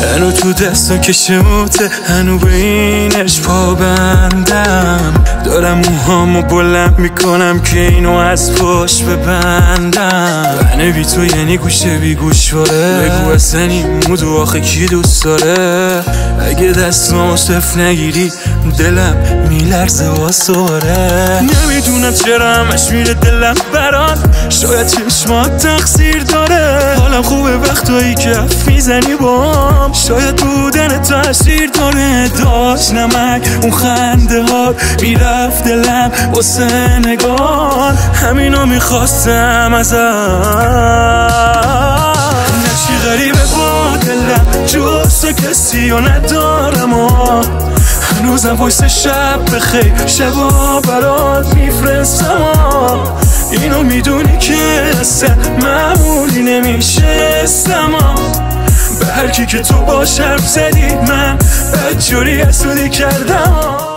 منو تو دست و کشموته هنو به اینش پابندم دارم موهامو بلند می‌کنم که اینو از پشت ببندم. من بی تو یعنی گوشه بی گوشواره بگو اصلا این مودو آخه کی دوست داره؟ اگه دستمو صف نگیری دلم میلرزه واساره نمی‌دونم چرا همش میره دلم برات. شاید چشمات تقصیر داره. وقتایی که می‌زنی بام شاید بودن تاثیر داره. داشت نمک اون خنده ها. می‌رفت دلم واسه نگاه همینو می‌خواستم ازم. نشی غریبه با دلم. جز کسی و ندارم و هنوزم وایس شب بخیر شبا برات میفرستم اینو می‌دونی که اصلا معمولی نمیشه به هر کی که تو باش حرف زدی من. بدجوری اسودی کردم